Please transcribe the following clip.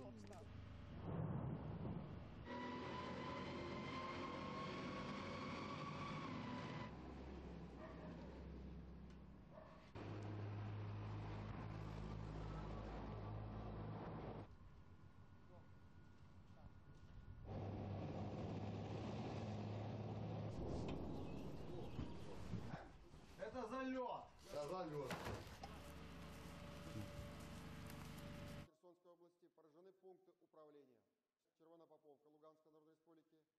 ног стал. Это залет. Да, залет. Politike